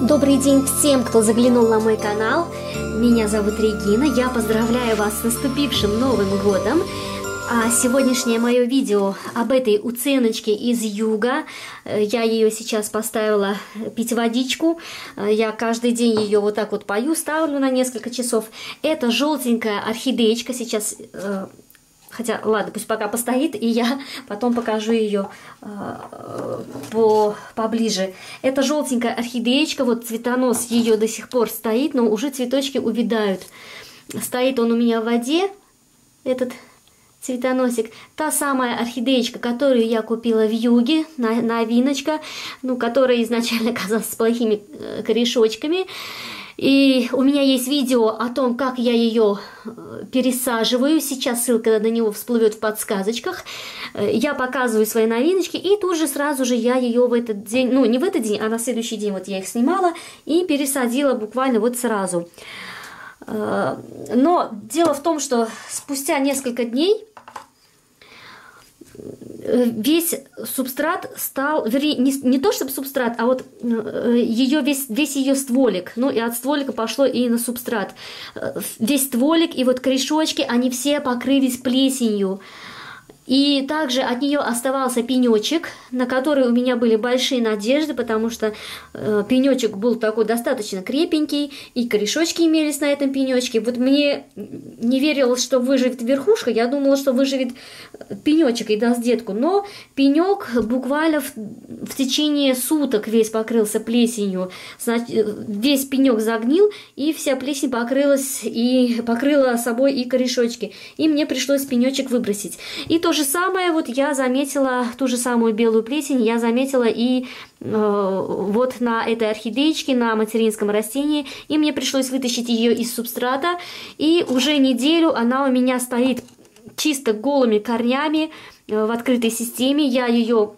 Добрый день всем, кто заглянул на мой канал. Меня зовут Регина. Я поздравляю вас с наступившим Новым Годом. А сегодняшнее мое видео об этой уценочке из юга. Я ее сейчас поставила пить водичку. Я каждый день ее вот так вот пою, ставлю на несколько часов. Это желтенькая орхидеечка. Сейчас э, Хотя, ладно, пусть пока постоит, и я потом покажу ее э, по, поближе. Это желтенькая орхидеечка, вот цветонос ее до сих пор стоит, но уже цветочки увядают. Стоит он у меня в воде, этот цветоносик. Та самая орхидеечка, которую я купила в юге, новиночка, ну, которая изначально казалась с плохими э, корешочками. И у меня есть видео о том, как я ее э, пересаживаю. Сейчас ссылка на него всплывет в подсказочках. Э, я показываю свои новиночки, и тут же сразу же я ее в этот день, ну не в этот день, а на следующий день вот я их снимала и пересадила буквально вот сразу. Э, но дело в том, что спустя несколько дней весь субстрат стал, вернее, не, не то чтобы субстрат, а вот э, ее весь, весь ее стволик, ну и от стволика пошло и на субстрат. Э, весь стволик и вот корешочки, они все покрылись плесенью. И также от нее оставался пенечек, на который у меня были большие надежды, потому что э, пенечек был такой достаточно крепенький, и корешочки имелись на этом пенечке. Вот мне не верилось, что выживет верхушка, я думала, что выживет пенечек и даст детку. Но пенек буквально в, в течение суток весь покрылся плесенью. Значит, весь пенек загнил, и вся плесень покрылась и покрыла собой и корешочки. И мне пришлось пенечек выбросить. И тоже же самое вот я заметила, ту же самую белую плесень я заметила и э, вот на этой орхидеечке, на материнском растении, и мне пришлось вытащить ее из субстрата, и уже неделю она у меня стоит чисто голыми корнями э, в открытой системе, я ее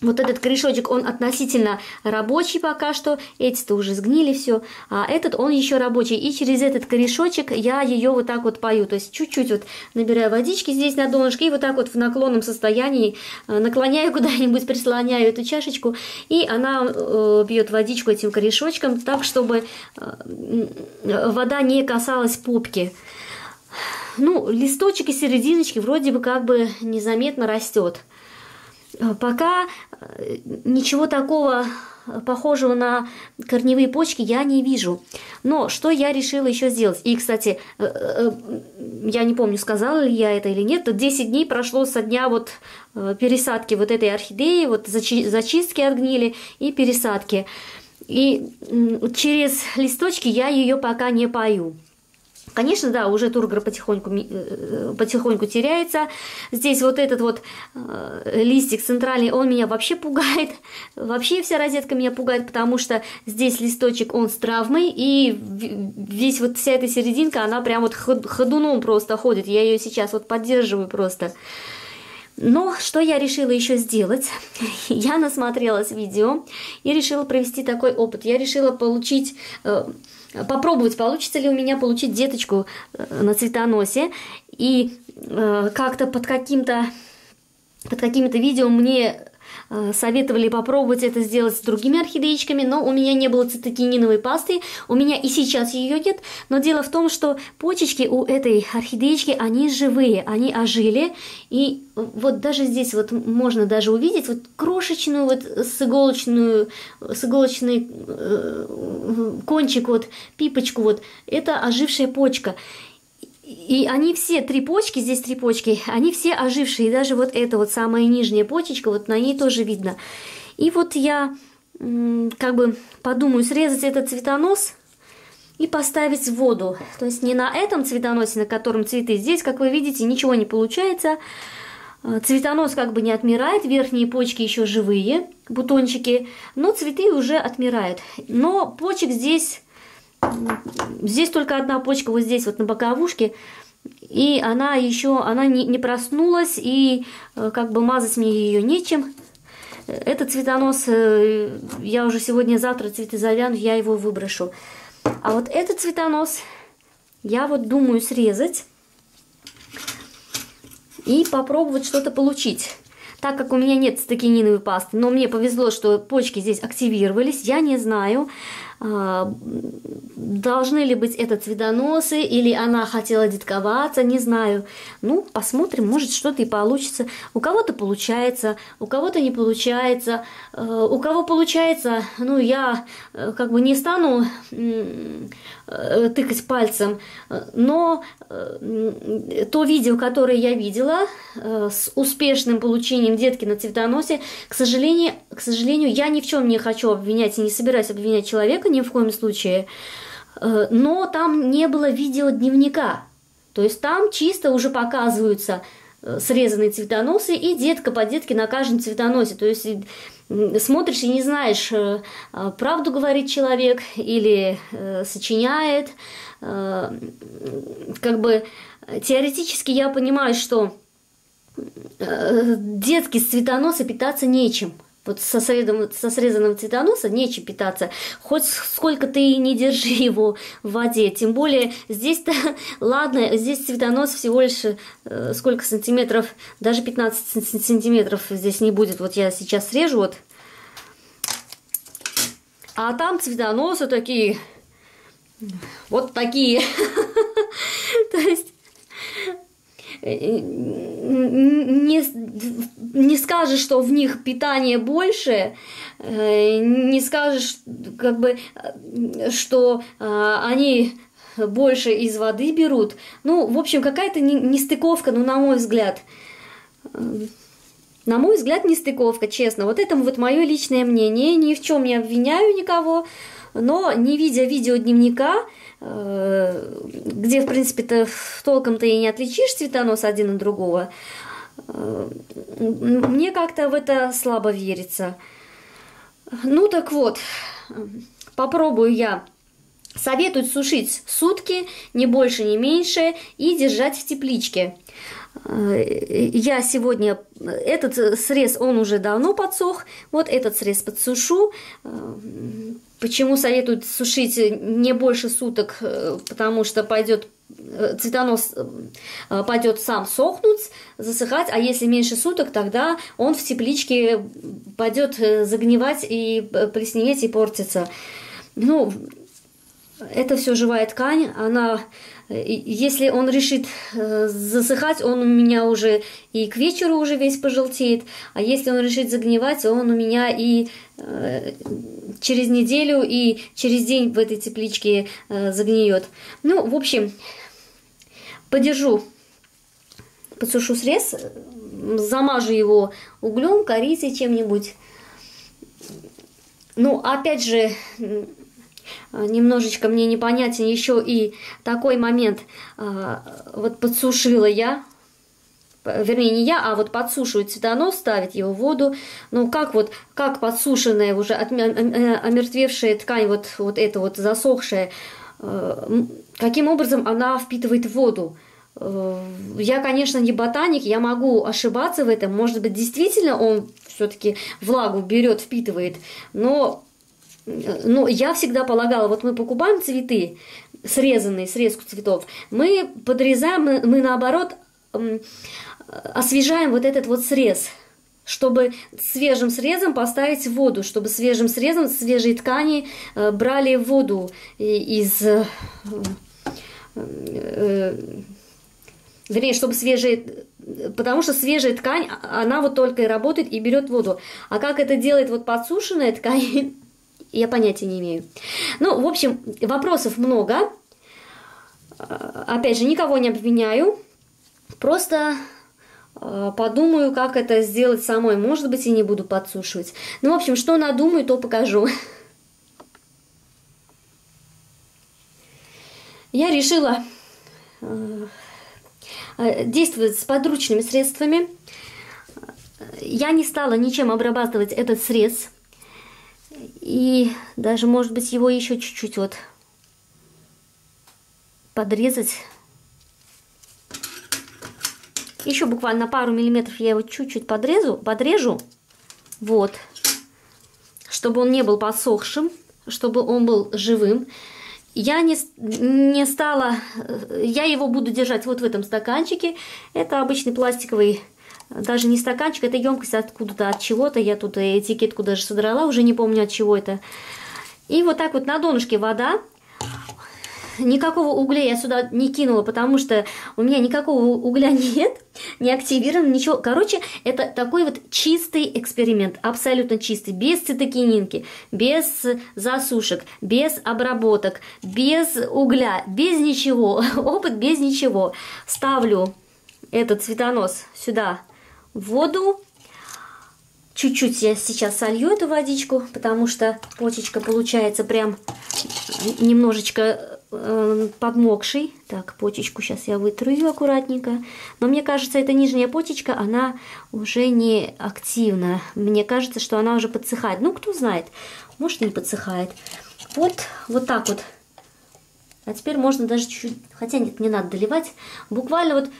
вот этот корешочек, он относительно рабочий пока что, эти-то уже сгнили все, а этот он еще рабочий. И через этот корешочек я ее вот так вот пою, то есть чуть-чуть вот набираю водички здесь на донышке и вот так вот в наклонном состоянии э, наклоняю куда-нибудь, прислоняю эту чашечку, и она э, пьет водичку этим корешочком так, чтобы э, вода не касалась попки. Ну, листочек и серединочки вроде бы как бы незаметно растет. Э, пока э, ничего такого похожего на корневые почки я не вижу. Но что я решила еще сделать? И, кстати, э, я не помню, сказала ли я это или нет, 10 дней прошло со дня вот пересадки вот этой орхидеи, вот зачистки от гнили и пересадки. И через листочки я ее пока не пою. Конечно, да, уже тургор потихоньку, э, потихоньку теряется. Здесь вот этот вот э, листик центральный, он меня вообще пугает. Вообще вся розетка меня пугает, потому что здесь листочек, он с травмой, и весь вот вся эта серединка, она прям вот ходуном просто ходит. Я ее сейчас вот поддерживаю просто. Но что я решила еще сделать? Я насмотрелась видео и решила провести такой опыт. Я решила получить э, попробовать, получится ли у меня получить деточку э, на цветоносе. И э, как-то под каким-то под какими-то видео мне советовали попробовать это сделать с другими орхидеечками, но у меня не было цитокининовой пасты, у меня и сейчас ее нет, но дело в том, что почечки у этой орхидеечки, они живые, они ожили, и вот даже здесь вот можно даже увидеть вот крошечную вот с иголочную, с иголочный э, кончик, вот пипочку, вот. Это ожившая почка. И они все, три почки, здесь три почки, они все ожившие. И даже вот эта вот самая нижняя почечка, вот на ней тоже видно. И вот я как бы подумаю срезать этот цветонос и поставить в воду. То есть не на этом цветоносе, на котором цветы. Здесь, как вы видите, ничего не получается. А, цветонос как бы не отмирает, верхние почки еще живые, бутончики, но цветы уже отмирают. Но почек здесь Здесь только одна почка вот здесь вот на боковушке. И она еще, она не, не проснулась, и э, как бы мазать мне ее нечем. Этот цветонос, э, я уже сегодня-завтра цветы завянут, я его выброшу. А вот этот цветонос я вот думаю срезать и попробовать что-то получить. Так как у меня нет стакининовой пасты, но мне повезло, что почки здесь активировались, я не знаю, должны ли быть это цветоносы, или она хотела детковаться, не знаю. Ну, посмотрим, может что-то и получится. У кого-то получается, у кого-то не получается. Э, у кого получается, ну, я э, как бы не стану Э, тыкать пальцем, но то видео, которое я видела с успешным получением детки на цветоносе, к сожалению, к сожалению, я ни в чем не хочу обвинять и не собираюсь обвинять человека ни в коем случае, но там не было видео дневника, то есть там чисто уже показываются срезанные цветоносы и детка по детке на каждом цветоносе, то есть смотришь и не знаешь, э, а, правду говорит человек или э, сочиняет. Э, как бы теоретически я понимаю, что детки с цветоноса питаться нечем. Вот со, срезанным, со срезанным цветоноса нечем питаться. Хоть сколько ты не держи его в воде. Тем более здесь-то, ладно, здесь цветонос всего лишь э, сколько сантиметров, даже 15 сантиметров здесь не будет. Вот я сейчас срежу вот. А там цветоносы такие, вот такие. То есть не, не скажешь, что в них питание больше, э, не скажешь, как бы, что э, они больше из воды берут. Ну, в общем, какая-то нестыковка, ну, на мой взгляд. На мой взгляд, нестыковка, честно. Вот это вот мое личное мнение. Ни в чем не обвиняю никого. Но не видя видеодневника, Э, где, в принципе-то, толком-то и не отличишь цветонос один от другого, э, мне как-то в это слабо верится. Ну так вот, попробую я. Советуют сушить сутки, не больше, не меньше, и держать в тепличке. Я сегодня, этот срез, он уже давно подсох, вот этот срез подсушу, Почему советуют сушить не больше суток, потому что пойдет цветонос пойдет сам сохнуть, засыхать, а если меньше суток, тогда он в тепличке пойдет загнивать и плесневеть и портиться. Ну, это все живая ткань, она если он решит э, засыхать, он у меня уже и к вечеру уже весь пожелтеет, а если он решит загнивать, он у меня и э, через неделю и через день в этой тепличке э, загниет. Ну, в общем, подержу, подсушу срез, замажу его углем, корицей, чем-нибудь. Ну, опять же, немножечко мне непонятен еще и такой момент. А, вот подсушила я, вернее не я, а вот подсушивать цветонос, ставить его в воду. Ну как вот, как подсушенная уже омертвевшая ткань, вот, вот эта вот засохшая, каким образом она впитывает воду. Я, конечно, не ботаник, я могу ошибаться в этом. Может быть, действительно он все-таки влагу берет, впитывает, но ну, я всегда полагала, вот мы покупаем цветы, срезанные, срезку цветов, мы подрезаем, мы, мы наоборот освежаем вот этот вот срез, чтобы свежим срезом поставить воду, чтобы свежим срезом свежие ткани э, брали воду из... Э, э, вернее, чтобы свежие... Потому что свежая ткань, она вот только и работает и берет воду. А как это делает вот подсушенная ткань, я понятия не имею. Ну, в общем, вопросов много. А, опять же, никого не обвиняю. Просто а, подумаю, как это сделать самой. Может быть, и не буду подсушивать. Ну, в общем, что надумаю, то покажу. Я решила а, действовать с подручными средствами. Я не стала ничем обрабатывать этот срез и даже, может быть, его еще чуть-чуть вот подрезать. Еще буквально пару миллиметров я его чуть-чуть подрезу, подрежу. Вот. Чтобы он не был посохшим, чтобы он был живым. Я не, не стала... Я его буду держать вот в этом стаканчике. Это обычный пластиковый даже не стаканчик, это емкость откуда-то, от чего-то. Я тут этикетку даже содрала, уже не помню от чего это. И вот так вот на донышке вода. Никакого угля я сюда не кинула, потому что у меня никакого угля нет, не активирован, ничего. Короче, это такой вот чистый эксперимент, абсолютно чистый, без цитокининки, без засушек, без обработок, без угля, без ничего, опыт без ничего. Ставлю этот цветонос сюда воду, Чуть-чуть я сейчас солью эту водичку, потому что почечка получается прям немножечко э, подмокшей. Так, почечку сейчас я вытру ее аккуратненько. Но мне кажется, эта нижняя почечка, она уже не активна. Мне кажется, что она уже подсыхает. Ну, кто знает, может и не подсыхает. Вот, вот так вот. А теперь можно даже чуть-чуть, хотя нет, не надо доливать. Буквально вот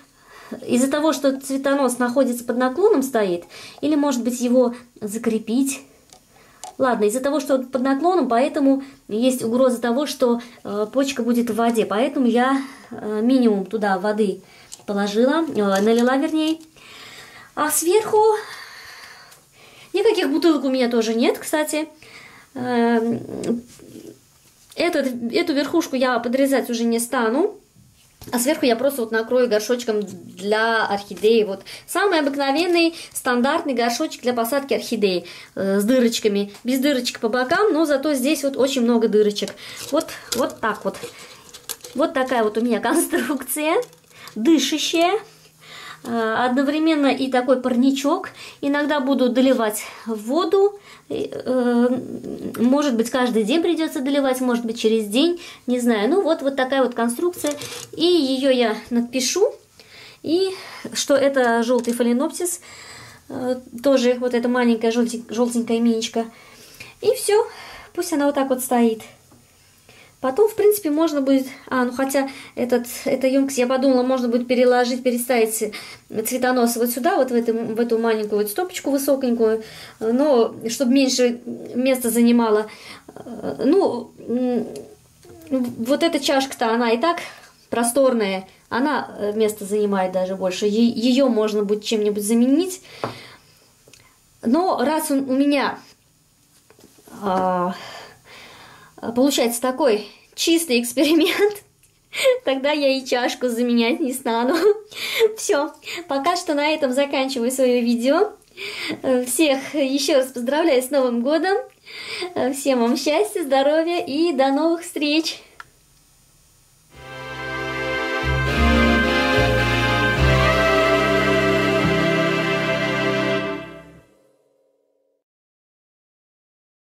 из-за того, что цветонос находится под наклоном стоит, или, может быть, его закрепить. Ладно, из-за того, что под наклоном, поэтому есть угроза того, что э, почка будет в воде. Поэтому я э, минимум туда воды положила, э, налила вернее. А сверху никаких бутылок у меня тоже нет, кстати. Э, этот, эту верхушку я подрезать уже не стану. А сверху я просто вот накрою горшочком для орхидеи. Вот самый обыкновенный стандартный горшочек для посадки орхидей э, с дырочками. Без дырочек по бокам, но зато здесь вот очень много дырочек. Вот, вот так вот. Вот такая вот у меня конструкция. Дышащая. Э, одновременно и такой парничок. Иногда буду доливать воду. Э, может быть, каждый день придется доливать, может быть, через день. Не знаю. Ну, вот, вот такая вот конструкция. И ее я напишу. И что это желтый фаленопсис. Э, тоже вот эта маленькая желтенькая миничка. И все. Пусть она вот так вот стоит. Потом, в принципе, можно будет... А, ну хотя этот, эта емкость, я подумала, можно будет переложить, переставить цветонос вот сюда, вот в, эту, в эту маленькую вот стопочку высокенькую, но чтобы меньше места занимала. Ну, вот эта чашка-то, она и так просторная, она место занимает даже больше. Ее можно будет чем-нибудь заменить. Но раз он у меня... А, получается такой чистый эксперимент, тогда я и чашку заменять не стану. Все, пока что на этом заканчиваю свое видео. Э, всех еще раз поздравляю с Новым годом. Э, всем вам счастья, здоровья и до новых встреч!